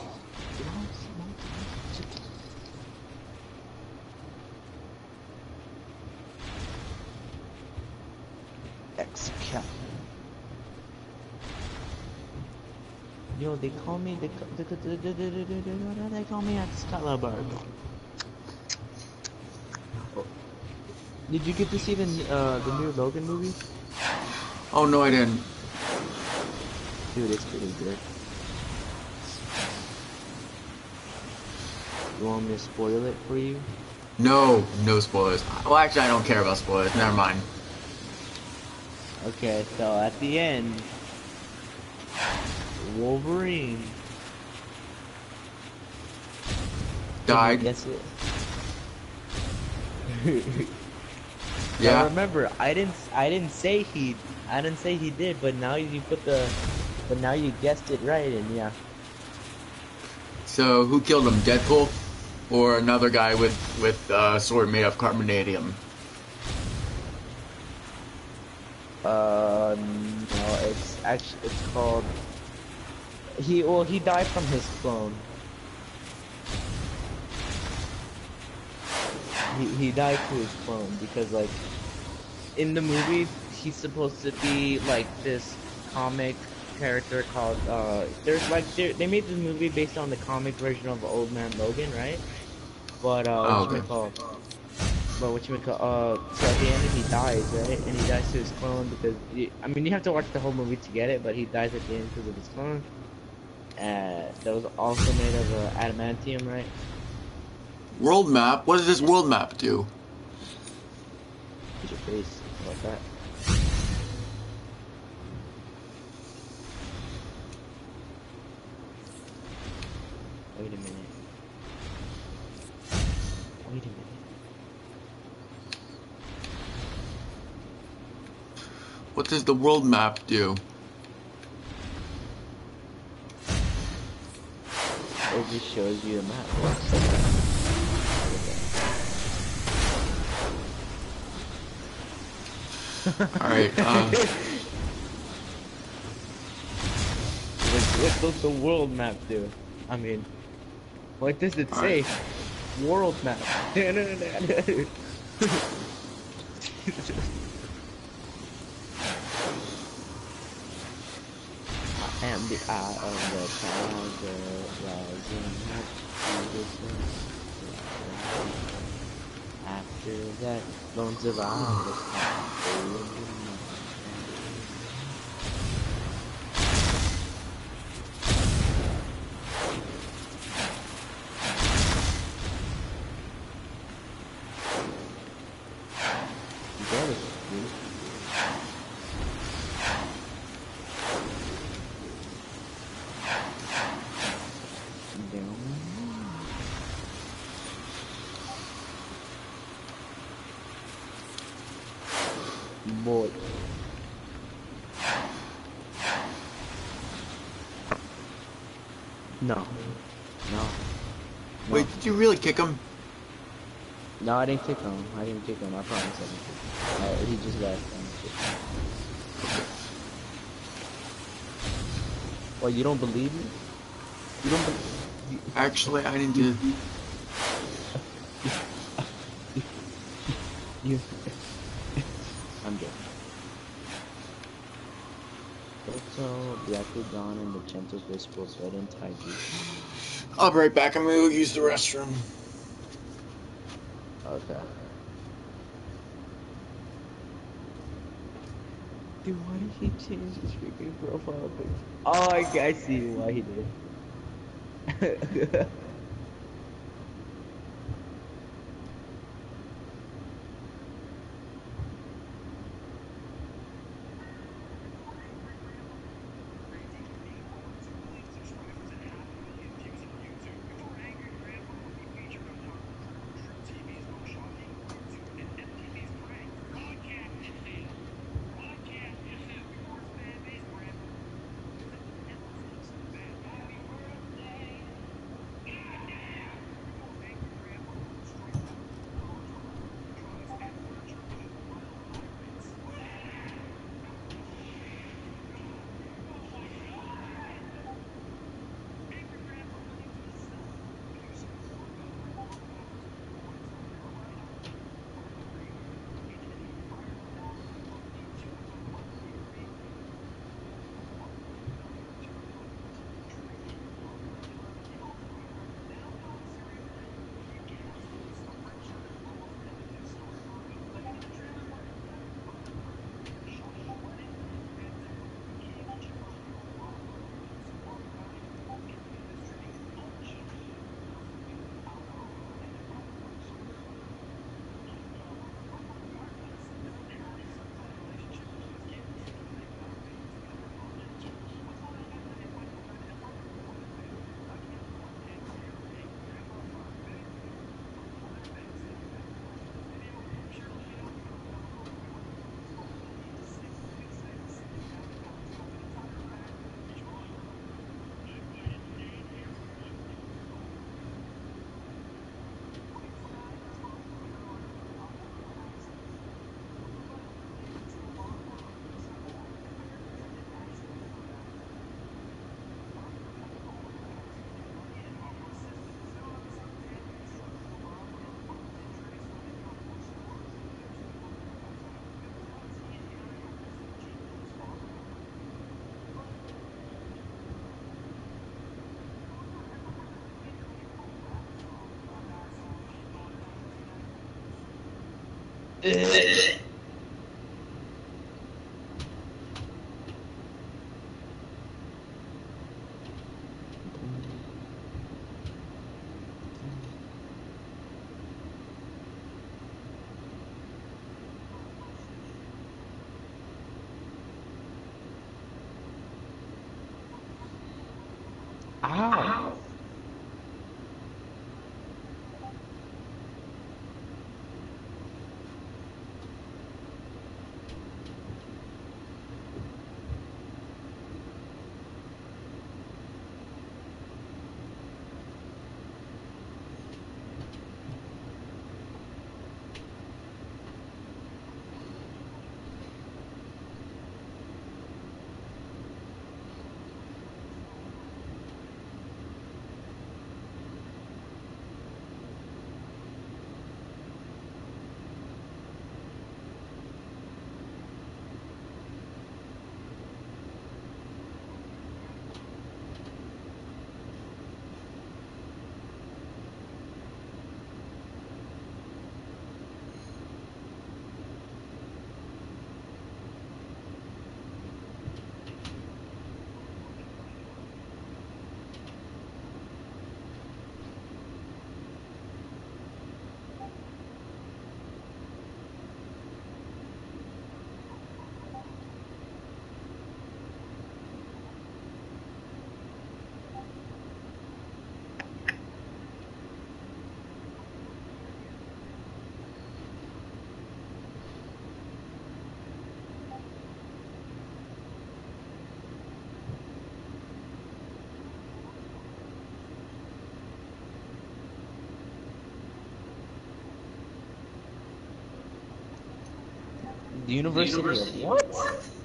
Yo, they call me they, they, they, they, they, they, they call me Excalibur. Oh. Did you get to see the uh, the new Logan movie? Oh no, I didn't. Dude, it's pretty good. You want me to spoil it for you? No, no spoilers. Well, actually, I don't care about spoilers. Never mind. Okay, so at the end, Wolverine. Died. Guess it. [laughs] Yeah. Now remember, I didn't. I didn't say he. I didn't say he did, but now you put the. But now you guessed it right, and yeah. So who killed him? Deadpool, or another guy with with uh, sword made of carbonadium? Uh, no, it's actually it's called. He well, he died from his clone. He he died to his clone because like, in the movie he's supposed to be like this comic character called uh. There's like they made this movie based on the comic version of Old Man Logan, right? But uh, Oh, what you call? But what you call? Uh, so at the end he dies, right? And he dies to his clone because he, I mean you have to watch the whole movie to get it, but he dies at the end because of his clone. Uh, that was also made of uh, adamantium, right? World map. What does this world map do? What's your face about that? Wait a minute. Wait a minute. What does the world map do? It just shows you a map. All right. [laughs] Uh, What, what does the world map do? I mean, what does it say? World map. [laughs] [laughs] Am the eye of the tiger, rising up to the sun. After that, bones of our That is beautiful. Boy. No. No. No. wait, did you really kick him? No, I didn't kick him. I didn't kick him. I promise I didn't kick him. Uh, he just left. Well, you don't believe me? You don't believe Actually, I didn't do. It. [laughs] you? I'm good. Also, Byakugan and the Gentle Whisper Red and Taiji. I'll be right back. I'm gonna go use the restroom. Okay. Dude, why did he change his freaking profile pic? Oh, I, I see why he did. [laughs] 对对 The University, of what?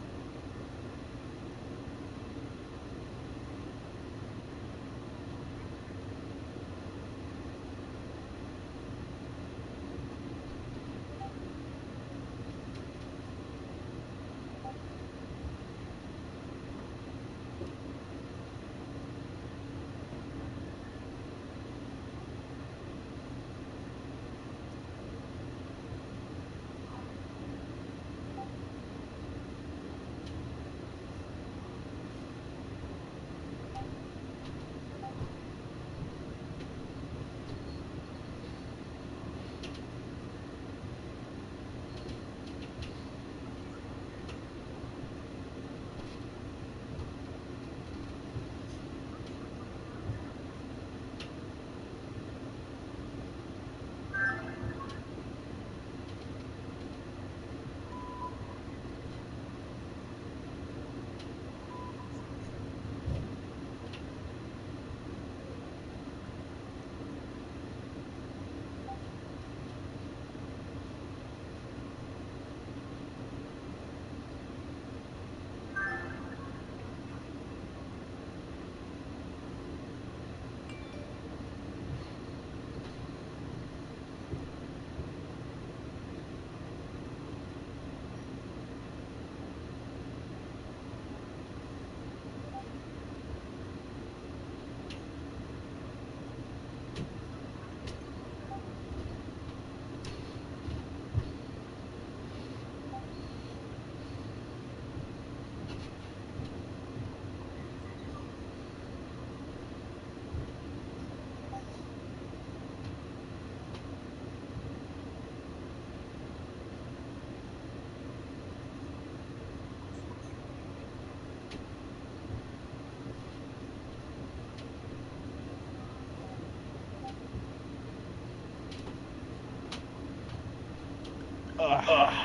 Ugh.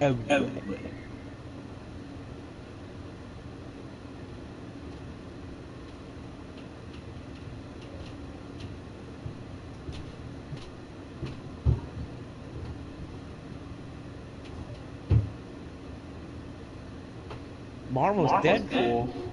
Everywhere. Marvel's Deadpool.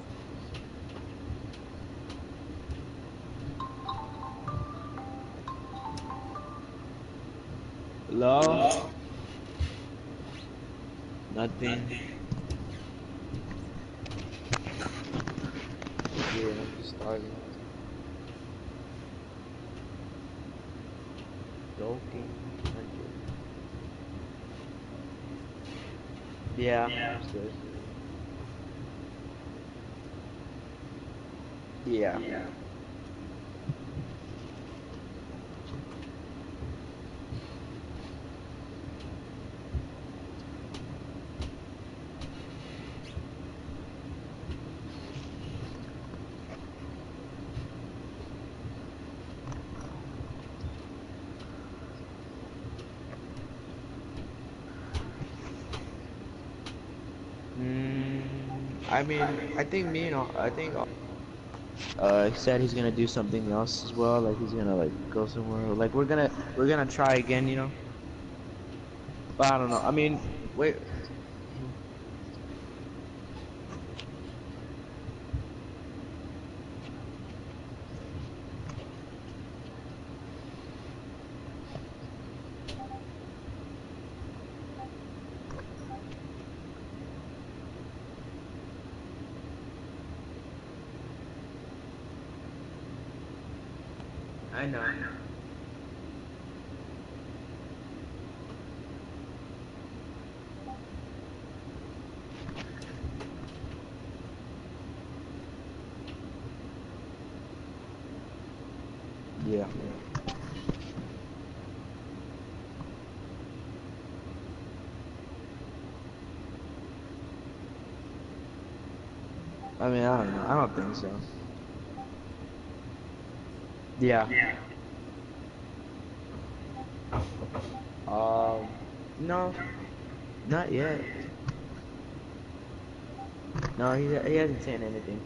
Yeah, Yeah. I mean, I think me and I think uh he said he's gonna do something else as well. Like he's gonna like go somewhere. Like we're gonna we're gonna try again, you know. But I don't know. I mean, wait. I know. Yeah. I mean, I don't know. I don't think so. Yeah. Um, no, not yet. No, he he hasn't said anything.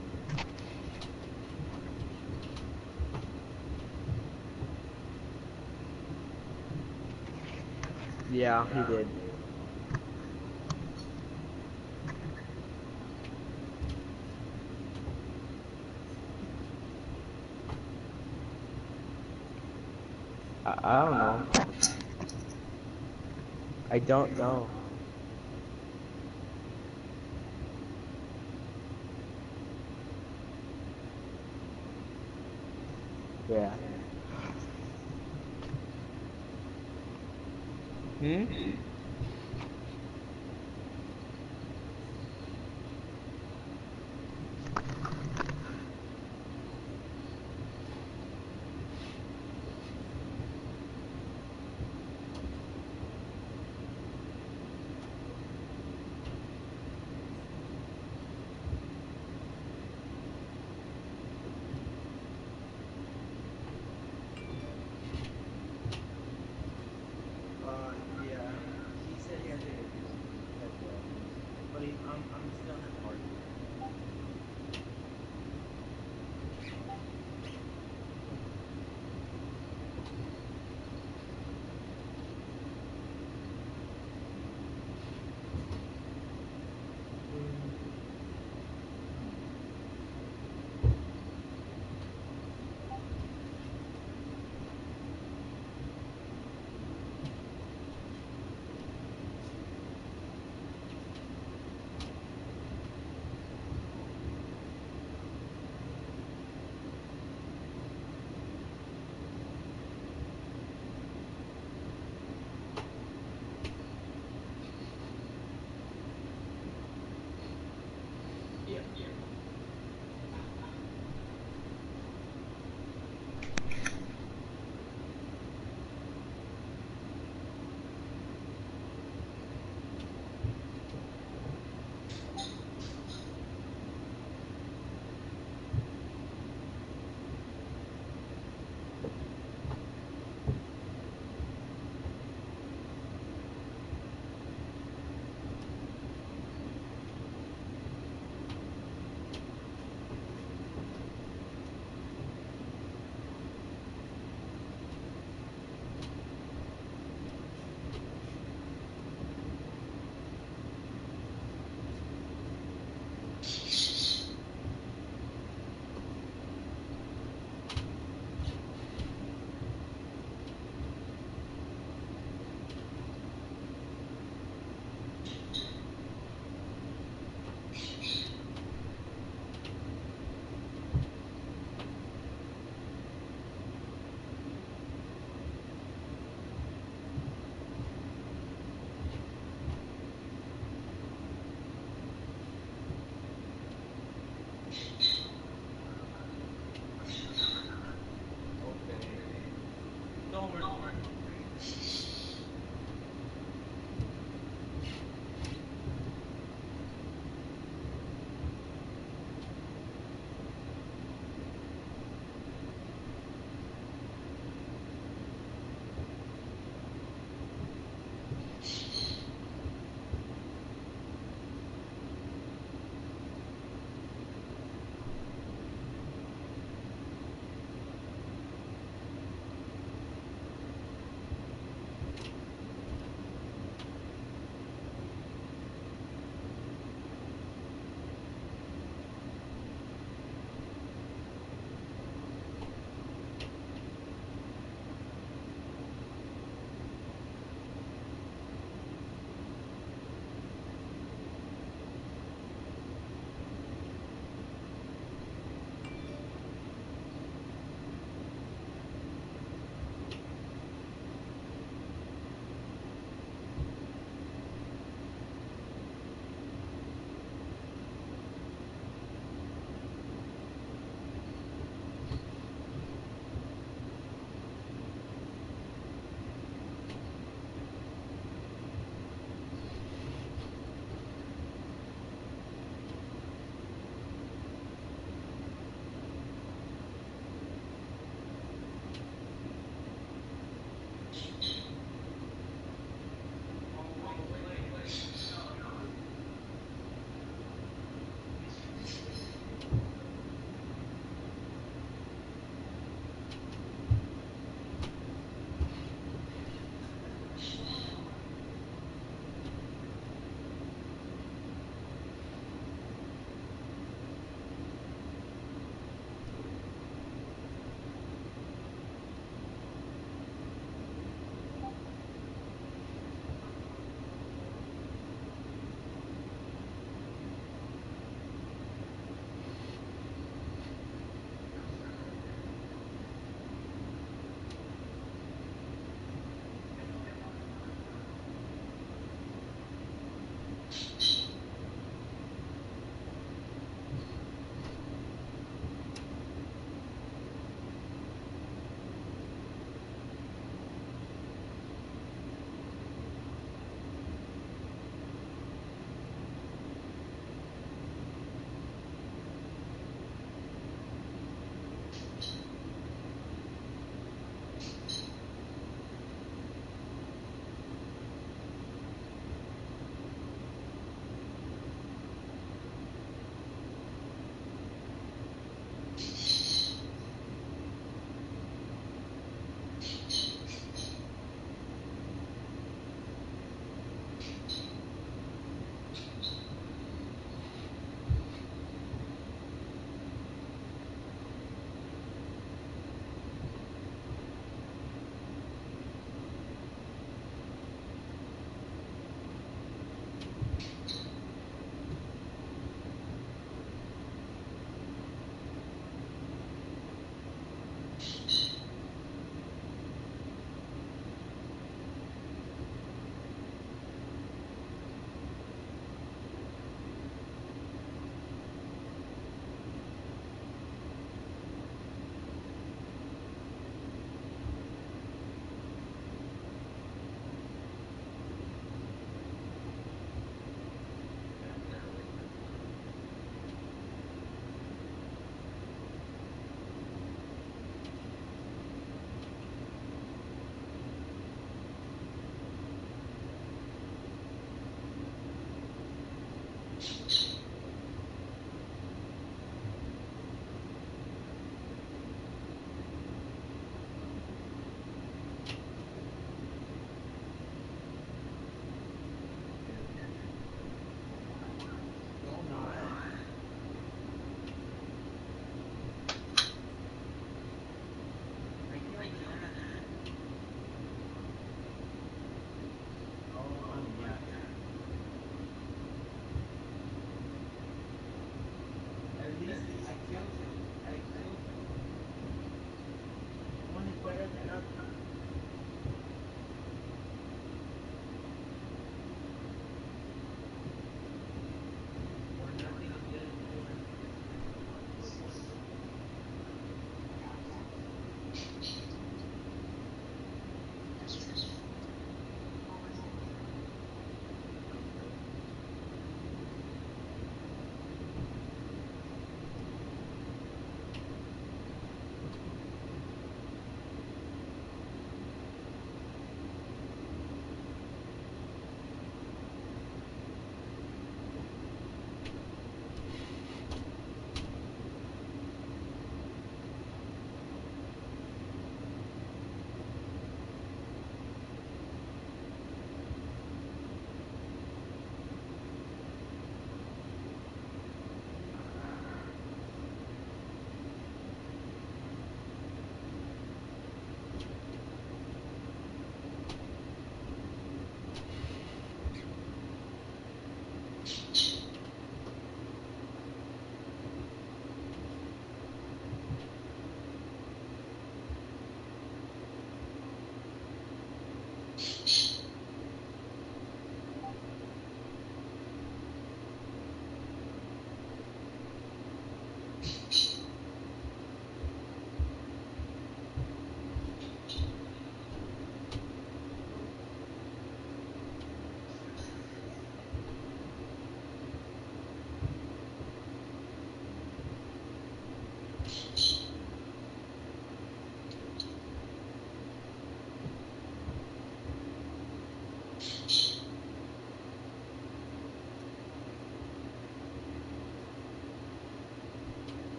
Yeah, he did. I, don't know. I don't know. Yeah. Hmm?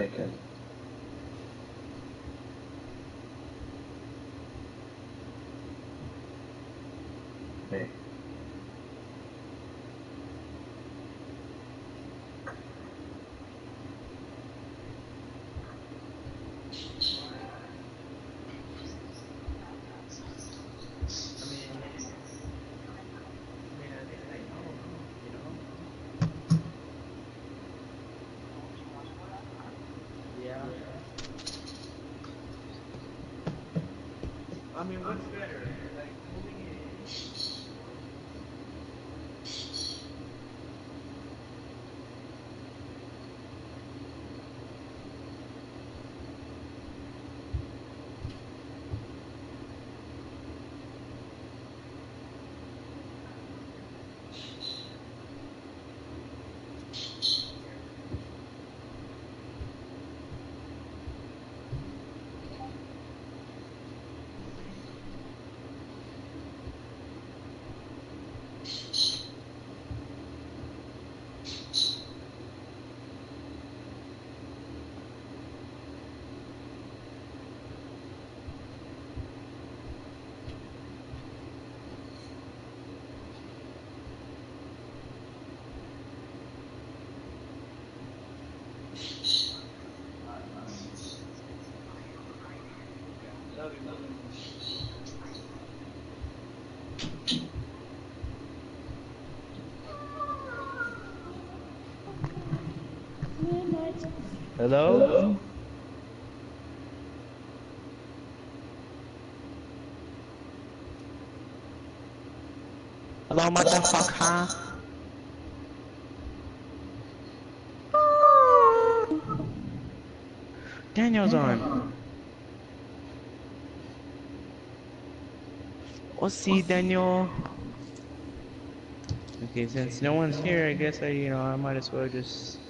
Bacon. Me. Yeah. I mean, what's better? Like moving in. Hello? Hello, motherfucker. Daniel's on. We'll see, Daniel. Okay, since no one's here, I guess I, you know, I might as well just.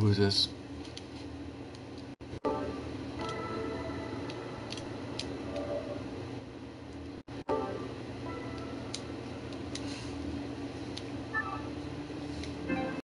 Who's this?